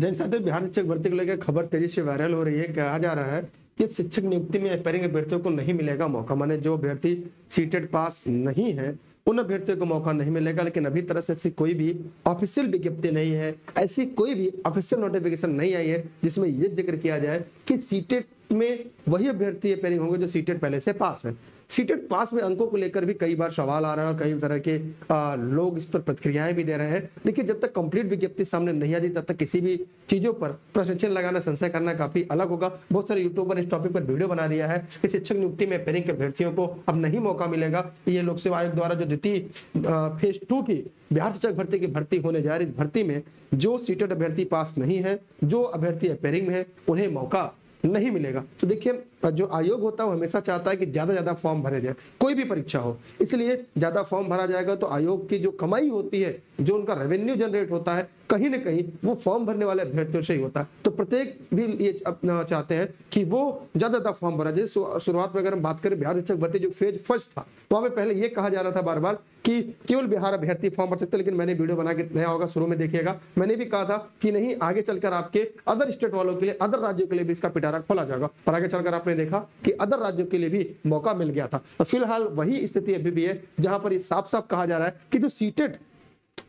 जैन साथियों बिहार शिक्षक भर्ती को लेकर खबर तेज़ी से वायरल हो रही है। कहा जा रहा है कि शिक्षक नियुक्ति में अपेयरिंग अभ्यर्थियों को नहीं मिलेगा मौका। माने जो अभ्यर्थी सीटेड पास नहीं है, उन अभ्यर्थियों को मौका नहीं मिलेगा। लेकिन अभी तरह से ऐसी कोई भी ऑफिशियल विज्ञप्ति नहीं है, ऐसी कोई भी ऑफिशियल नोटिफिकेशन नहीं आई है, जिसमें यह ज़िक्र किया जाए कि सीटेड में वही अभ्यर्थी अपेयरिंग होंगे जो सीटेड पहले से पास है। सीटेड पास में अंकों को लेकर भी कई बार सवाल आ रहा है और कई तरह के आ, लोग इस पर प्रतिक्रियाएँ भी दे रहे हैं। देखिए जब तक कंप्लीट विज्ञप्ति सामने नहीं आती तब तक किसी भी चीज़ों पर प्रशिक्षण लगाना संशय करना काफ़ी अलग होगा। बहुत सारे यूट्यूबर इस टॉपिक पर वीडियो बना दिया है। कि शिक्षक नियुक्ति में पेरिंग के अभ्यर्थियों को अब नहीं मौका मिलेगा। ये लोक सेवा आयोग द्वारा जो द्वितीय फ़ेज़ टू की बिहार शिक्षक भर्ती की भर्ती होने जा रही इस भर्ती में जो सीटेड अभ्यर्थी पास नहीं है जो अभ्यर्थी अपेयरिंग में है उन्हें मौका नहीं मिलेगा। तो देखिए जो आयोग होता है, वो हमेशा चाहता है कि ज़्यादा ज़्यादा फॉर्म भरे जाए। कोई भी परीक्षा हो। इसलिए ज़्यादा फॉर्म भरा जाएगा तो आयोग की जो कमाई होती है, जो उनका रेवेन्यू जनरेट होता है, कहीं ना कहीं वो फॉर्म भरने वाले अभ्यर्थियों से ही होता है। तो प्रत्येक भी ये चाहते हैं कि वो ज़्यादा ज़्यादा फॉर्म भरा जैसे शुरुआत में अगर हम बात करें, बिहार शिक्षक भर्ती जो फ़ेज़ फ़र्स्ट था वहाँ पे पहले ये कहा जा रहा था बार बार कि केवल बिहार अभ्यर्थी फॉर्म भर सकते लेकिन मैंने वीडियो बना के नया होगा, शुरू में देखिएगा। मैंने भी कहा था कि नहीं, आगे चलकर आपके अदर स्टेट वालों के लिए अदर राज्यों के लिए भी इसका पिटारा खोला जाएगा। और आगे चलकर आपने देखा कि अदर राज्यों के लिए भी मौका मिल गया था। तो फ़िलहाल वही स्थिति अभी भी है, जहाँ पर ये साफ़ साफ़ कहा जा रहा है कि जो सीटेड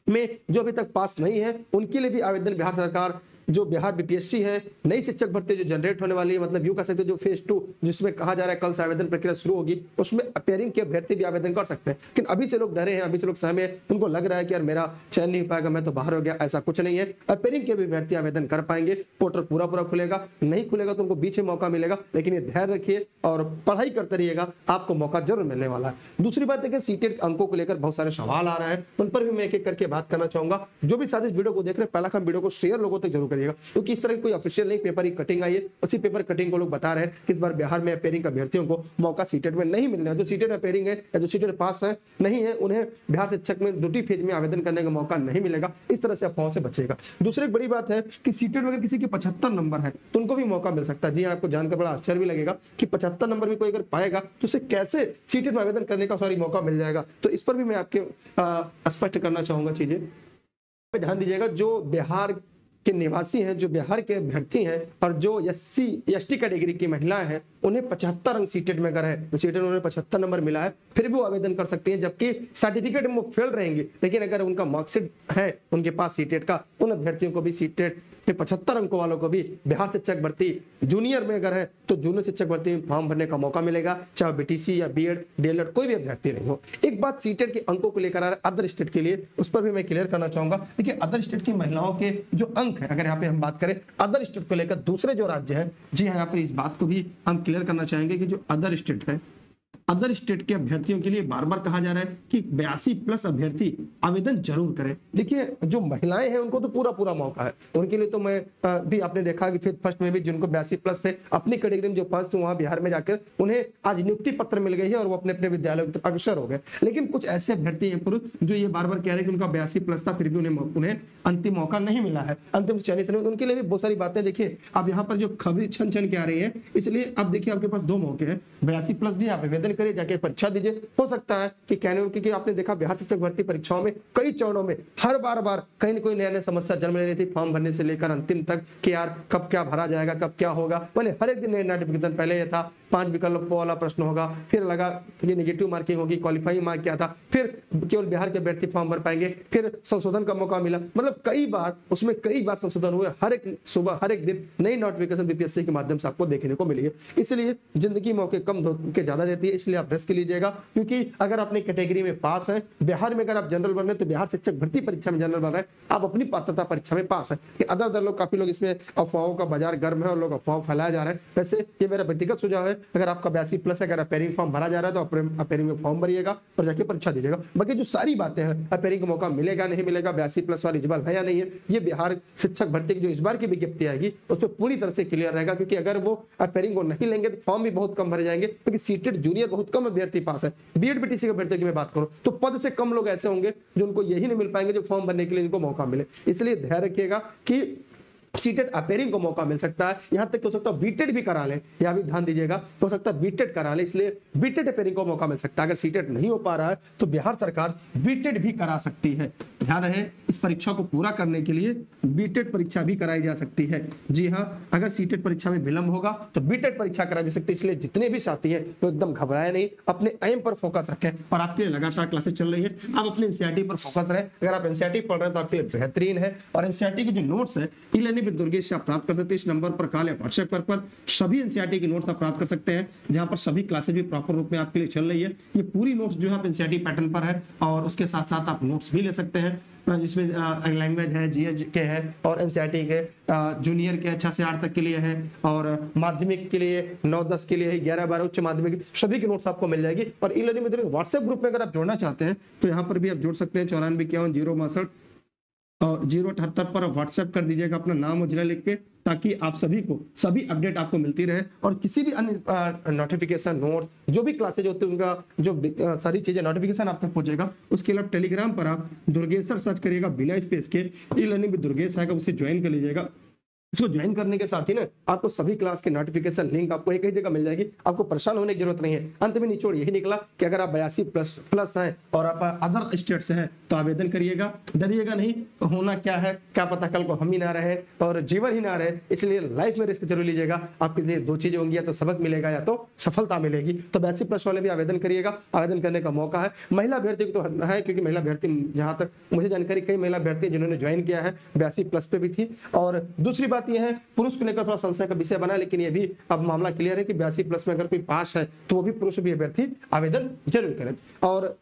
में जो अभी तक पास नहीं है, उनके लिए भी आवेदन बिहार सरकार जो बिहार बीपीएससी है, नई शिक्षक भर्ती जो जनरेट होने वाली है मतलब यू कह सकते जो फ़ेज़ टू जिसमें कहा जा रहा है कल से आवेदन प्रक्रिया शुरू होगी, उसमें अपेयरिंग के अभ्यर्थी भी आवेदन कर सकते हैं। लेकिन अभी से लोग डरे हैं, अभी से लोग सहमे उनको लग रहा है कि यार मेरा चयन नहीं पाएगा, मैं तो बाहर हो गया, ऐसा कुछ नहीं है। अपेयरिंग के अभ्यर्थी आवेदन कर पाएँगे पोर्टल पूरा पूरा खुलेगा, नहीं खुलेगा तो उनको बीच में मौका मिलेगा, लेकिन ये ध्यान रखिए और पढ़ाई करते रहिएगा, आपको मौका ज़रूर मिलने वाला है। दूसरी बात कि सीटेट अंकों को लेकर बहुत सारे सवाल आ रहे हैं, उन पर भी मैं एक एक करके बात करना चाहूँगा। जो भी साथ इस वीडियो को देख रहे हैं, पहला काम वीडियो को शेयर लोगों तक ज़रूर करिएगा। क्योंकि इस तरह की कोई ऑफिशियल नहीं पेपर की कटिंग आई है। उसी पेपर कटिंग को लोग बता रहे हैं कि इस बार बिहार में अपेयरिंग अभ्यर्थियों को मौका सीटेट में नहीं मिलना। जो सीटेट अपेयरिंग है या जो सीटेट पास है नहीं है उन्हें बिहार शिक्षक में ड्यूटी फ़ेज़ में आवेदन करने का मौका नहीं मिलेगा। इस तरह से अफवाहों से बचेगा। दूसरी एक बड़ी बात है कि सीटेट में अगर किसी के पचहत्तर नंबर है तो उनको भी मौका मिल सकता है। जी हाँ, आपको जानकर बड़ा आश्चर्य भी लगेगा कि पचहत्तर नंबर भी कोई अगर पाएगा तो उसे कैसे सीटेट में आवेदन करने का सॉरी मौका मिल जाएगा? तो इस पर भी मैं आपके स्पष्ट करना चाहूँगा चीज़ें। ध्यान दीजिएगा जो बिहार के निवासी हैं, जो बिहार के अभ्यर्थी हैं, और जो एस सी कैटेगरी की महिलाएँ हैं, उन्हें पचहत्तर अंक सीटेड में अगर है तो सीटेड उन्हें पचहत्तर नंबर मिला है। फिर भी वो आवेदन कर सकते हैं, जबकि सर्टिफिकेट में वो फेल रहेंगे। लेकिन अगर उनका मार्कशीट है, उनके पास सीटेड का, उन अभ्यर्थियों को भी सीटेड में पचहत्तर अंकों वालों को भी बिहार शिक्षक भर्ती जूनियर में अगर है तो जूनियर शिक्षक भर्ती में फॉर्म भरने का मौका मिलेगा, चाहे बीटीसी या बी एड डीएलएड कोई भी अभ्यर्थी नहीं हो। एक बात सीटेड के अंकों को लेकर आ रहा है अदर स्टेट के लिए, उस पर भी मैं क्लियर करना चाहूँगा। देखिए अदर स्टेट की महिलाओं के जो अंक है, अगर यहाँ पे हम बात करें अदर स्टेट को लेकर दूसरे जो राज्य है, जी हाँ यहाँ पर इस बात को भी हम क्लियर करना चाहेंगे कि जो अदर स्टेट है अदर स्टेट के अभ्यर्थियों के लिए बार बार कहा जा रहा है कि बयासी प्लस अभ्यर्थी आवेदन ज़रूर करें। देखिए, जो महिलाएँ हैं, उनको तो पूरा पूरा मौका है। उनके लिए तो मैं भी आपने देखा कि फिर फ़र्स्ट में भी जिनको बयासी प्लस थे, अपनी कैटेगरी में जो थे, वहाँ बिहार में जाकर उन्हें आज नियुक्ति पत्र मिल गई है और वो अपने अपने विद्यालय की अग्रसर हो गए। लेकिन कुछ ऐसे अभ्यर्थी हैं, पुरुष, जो ये बार बार कह रहे हैं कि उनका बयासी प्लस था, फिर भी उन्हें उन्हें अंतिम मौका नहीं मिला है। अंतिम चयनित नहीं, उनके लिए भी बहुत सारी बातें, देखिए अब यहाँ पर जो खबरी छन छन के आ रही है, इसलिए अब देखिए, आपके पास दो मौके हैं। बयासी प्लस भी आप आवेदन करिए, जाके परीक्षा दीजिए। हो सकता है कि कहने क्योंकि आपने देखा बिहार शिक्षक भर्ती परीक्षाओं में कई चरणों में हर बार बार कहीं ना कोई नया नया समस्या जन्म ले रही थी। फॉर्म भरने से लेकर अंतिम तक कि यार कब क्या भरा जाएगा, कब क्या होगा। मैंने हर एक दिन नया नोटिफिकेशन पहले ये था, पाँच विकल्प वाला प्रश्न होगा, फिर लगा ये निगेटिव मार्किंग होगी क्वालिफाइंग मार्क क्या था, फिर केवल बिहार के अभ्यर्थी फॉर्म भर पाएँगे, फिर संशोधन का मौका मिला। मतलब कई बार, उसमें कई बार संशोधन हुए, हर एक सुबह, हर एक दिन नई नोटिफिकेशन बीपीएससी के माध्यम से आपको देखने को मिली है। इसलिए ज़िंदगी मौके कम के ज़्यादा देती है, इसलिए आप रिस्क लीजिएगा, क्योंकि अगर अपनी कैटेगरी में पास है, बिहार में अगर आप जनरल बन रहे तो बिहार शिक्षक भर्ती परीक्षा में जनरल बन रहे आप अपनी पात्रता परीक्षा में पास है। अदर अदर लोग, काफ़ी लोग इसमें अफवाहों का बाज़ार गर्म है और लोग अफवाह फैलाया जा रहे हैं। वैसे ये मेरा व्यक्तिगत सुझाव है, अगर आपका बयासी प्लस है, अगर अपेयरिंग फॉर्म भरा जा रहा है तो अपेयरिंग में फॉर्म भरिएगा और जाके परीक्षा दीजिएगा। बाकी जो सारी बातें हैं अपेयरिंग का मौका मिलेगा, नहीं मिलेगा, बयासी प्लस वाली इजबल है या नहीं है, ये बिहार शिक्षक भर्ती की जो इस बार की विज्ञप्ति आएगी, उस पर पूरी तरह से क्लियर रहेगा। क्योंकि अगर वो अपेयरिंग को नहीं लेंगे तो फॉर्म भी बहुत कम भरे जाएँगे। क्योंकि सीटेड जूनियर बहुत कम अभ्यर्थी पास है। बीएड बीटीसी के अभ्यर्थियों की मैं बात करूँ तो पद से कम लोग ऐसे होंगे जो उनको यही नहीं मिल पाएँगे, जो फॉर्म भरने के लिए इनको मौका मिले। इसलिए ध्यान रखिएगा कि सीटेड अपेयरिंग को मौका मिल सकता है। यहाँ तक हो सकता है बीटेड भी करा ले। यहाँ भी ध्यान दीजिएगा। हो सकता है बीटेड करा ले, इसलिए बीटेड अपेयरिंग को मौका मिल सकता है। अगर सीटेड नहीं हो पा रहा है तो बिहार सरकार बीटेड भी करा सकती है। ध्यान रहे, इस परीक्षा को पूरा करने के लिए बीटेड परीक्षा भी कराई जा सकती है। जी हाँ अगर सीटेड परीक्षा में विलंब होगा तो बीटेड परीक्षा कराई जा सकती है। इसलिए जितने भी साथी हैं, वो एकदम घबराए नहीं। अपने एम पर फोकस रखें। और आपके लिए लगातार क्लासेस चल रही है। आप अपने एनसीआरटी पर फोकस रहे। अगर आप एनसीआरटी पढ़ रहे हैं तो आपके लिए बेहतरीन है। और एनसीआरटी के जो नोट्स है विद दुर्गेश से आप प्राप्त कर सकते हैं। इस नंबर पर कॉल या व्हाट्सएप पर, पर सभी एनसीआरटी के नोट्स आप प्राप्त कर सकते हैं जहाँ पर सभी क्लासेस भी प्रॉपर रूप में आपके लिए चल रही है। ये पूरी नोट्स जो है आप एनसीआरटी पैटर्न पर है और उसके साथ साथ आप नोट्स भी ले सकते हैं। जिसमें लैंग्वेज है जीएच के है और एनसीईआरटी के जूनियर के छह से आठ तक के लिए है और माध्यमिक के लिए नौ दस के लिए ग्यारह बारह उच्च माध्यमिक सभी की नोट्स आपको मिल जाएगी। और ई लर्निंग व्हाट्सएप ग्रुप में अगर आप जोड़ना चाहते हैं तो यहाँ पर भी आप जोड़ सकते हैं। चौरानवे इक्यावन ज़ीरो बासठ ज़ीरो अठहत्तर पर व्हाट्सएप कर दीजिएगा अपना नाम और जिला लिख के, ताकि आप सभी को, सभी अपडेट आपको मिलती रहे। और किसी भी अन्य नोटिफिकेशन नोट जो भी क्लासेज होते हैं, उनका जो सारी चीज़ें नोटिफिकेशन आप तक पहुंचेगा। उसके अलावा टेलीग्राम पर आप दुर्गेश्वर सर्च करिएगा, बिना स्पेस के ई लर्निंग भी दुर्गेश आएगा, उसे ज्वाइन कर लीजिएगा। इसको ज्वाइन करने के साथ ही ना, आपको सभी क्लास के नोटिफिकेशन लिंक आपको एक ही जगह मिल जाएगी। आपको परेशान होने की ज़रूरत नहीं है। अंत में निचोड़ यही निकला कि अगर आप बयासी प्लस प्लस हैं और आप अदर स्टेट से हैं तो आवेदन करिएगा। डरिएगा नहीं तो होना क्या है? क्या पता कल को हम ही ना रहे और जीवन ही ना रहे। इसलिए लाइफ में रिस्क ज़रूर लीजिएगा। आपके लिए दो चीज़ें होंगी, या तो सबक मिलेगा, या तो सफलता मिलेगी। तो बयासी प्लस वाले भी आवेदन करिएगा। आवेदन करने का मौका है। महिला अभ्यर्थी तो है, क्योंकि महिला अभ्यर्थी, जहाँ तक मुझे जानकारी, कई महिला अभ्यर्थी जिन्होंने ज्वाइन किया है, बयासी प्लस पे भी थी। और दूसरी बात यह है, पुरुष को लेकर थोड़ा संशय का विषय बना, लेकिन यह भी अब मामला क्लियर है कि बयासी प्लस में अगर कोई पास है तो वो भी पुरुष भी अभ्यर्थी आवेदन ज़रूर करें। और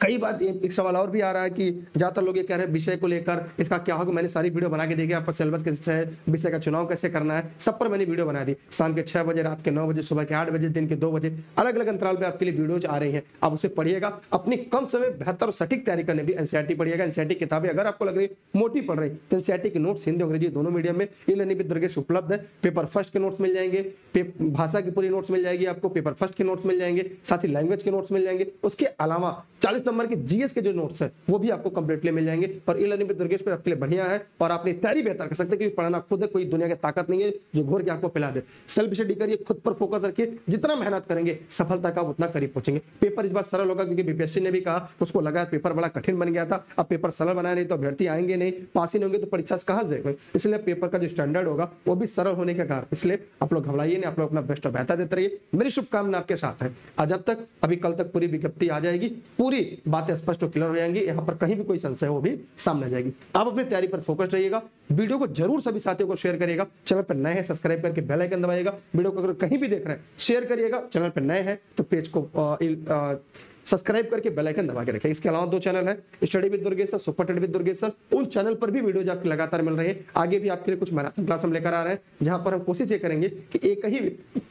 कई बात एक सवाल और भी आ रहा है कि ज़्यादातर लोग ये कह रहे हैं विषय को लेकर, इसका क्या होगा? मैंने सारी वीडियो बना के देखी आपका सिलेबस कैसे है, विषय का चुनाव कैसे करना है, सब पर मैंने वीडियो बना दी शाम के छह बजे, रात के नौ बजे, सुबह के आठ बजे, दिन के दो बजे अलग अलग अंतराल पे आपके लिए वीडियोज़ आ रही है। आप उसे पढ़िएगा, अपनी कम समय बेहतर और सटीक तैयारी करने भी एनसीआरटी पढ़िएगा एनसीआरटी किताबें अगर आपको लग रही, मोटी पढ़ रही तो एनसीआरटी के नोट्स हिंदी, अंग्रेज़ी दोनों मीडियम में ई लर्निंग दुर्गेश उपलब्ध है। पेपर फ़र्स्ट के नोट्स मिल जाएँगे भाषा की पूरी नोट्स मिल जाएगी आपको, पेपर फ़र्स्ट के नोट्स मिल जाएँगे, साथ ही लैंग्वेज के नोट्स मिल जाएँगे। उसके अलावा चालीस नंबर की जीएस के जो नोट्स है, वो भी आपको कंप्लीटली मिल जाएँगे। और ई लर्निंग दुर्गेश आपके लिए बढ़िया है और अपनी तैयारी बेहतर कर सकते हैं, क्योंकि पढ़ाना खुद है, कोई दुनिया की ताकत नहीं है जो घोर के आपको पिला दे। सेल्फ स्टडी करिए, खुद पर फोकस रखिए। जितना मेहनत करेंगे, सफलता का उतना करीब पहुँचेंगे। पेपर इस बार सरल होगा, क्योंकि बीपीएससी ने भी कहा, उसको लगा पेपर बड़ा कठिन बन गया था। अब पेपर सरल बनाया नहीं तो अभ्यर्थी आएँगे नहीं, पास ही नहीं होंगे तो परीक्षा से कहाँ देखेंगे? इसलिए पेपर का जो स्टैंडर्ड होगा, वो भी सरल होने के कारण। इसलिए आप लोग घबराइए नहीं, आप लोग अपना बेस्ट और बेहतर देते रहिए। मेरी शुभकामना आपके साथ है। जब तक, अभी कल तक पूरी विज्ञप्ति आ जाएगी। पूरी बातें स्पष्ट और क्लियर हो जाएँगी। यहाँ पर कहीं भी कोई संशय हो भी सामने जाएगी। आप अपनी तैयारी पर फोकस रहिएगा। वीडियो को ज़रूर सभी साथियों को शेयर करिएगा। चैनल पर नए हैं, सब्सक्राइब करके बेल आइकन दबाइएगा। वीडियो को अगर कहीं भी देख रहे हैं, शेयर करिएगा। चैनल पर नए हैं तो पेज को सब्सक्राइब करके बेल आइकन दबा के रखें इसके अलावा दो चैनल है, study with Durgeshwar super study with Durgeshwar उन चैनल पर भी वीडियोज़ आपके लगातार मिल रहे हैं। आगे भी आपके लिए कुछ मैराथन क्लास हम लेकर आ रहे हैं, जहाँ पर हम कोशिश ये करेंगे कि एक ही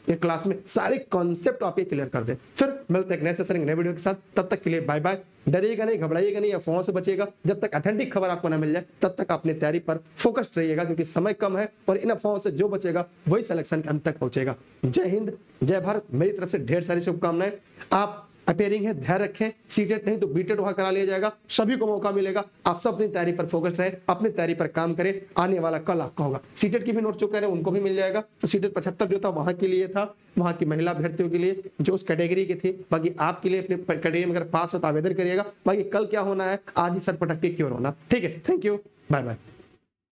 क्लास में सारे कॉन्सेप्ट आप ये क्लियर कर दें। फिर मिलते हैं नेक्स्ट सेशन नए वीडियो के साथ। तब तक के लिए बाय बाय डरिएगा नहीं, घबराइएगा नहीं अफवाहों से बचेगा जब तक अथेंटिक खबर आपको ना मिल जाए, तब तक अपनी तैयारी पर फोकस्ड रहिएगा, क्योंकि समय कम है और इन अफवाहों से जो बचेगा, वही सिलेक्शन के अंत तक पहुंचेगा। जय हिंद, जय भारत। मेरी तरफ़ से ढेर सारी शुभकामनाएँ। आप अपेयरिंग है ध्यान रखें सीटेट नहीं तो बीटेट वहाँ करा लिया जाएगा, सभी को मौका मिलेगा। आप सब अपनी तैयारी पर फोकस रहे, अपनी तैयारी पर काम करें, आने वाला कल आपका होगा। सीटेट की भी नोट रहे हैं, उनको भी मिल जाएगा। तो सीटेट पचहत्तर जो था, वहाँ के लिए था, वहाँ की महिला अभ्यर्थियों के लिए, जो उस कैटेगरी के थे, बाकी आपके लिए अपने कैटेगरी में अगर पास हो तो आवेदन करिएगा। बाकी कल क्या होना है, आज ही सर पटक के क्यों होना ठीक है थैंक यू बाय बाय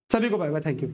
सभी को बाय बाय थैंक यू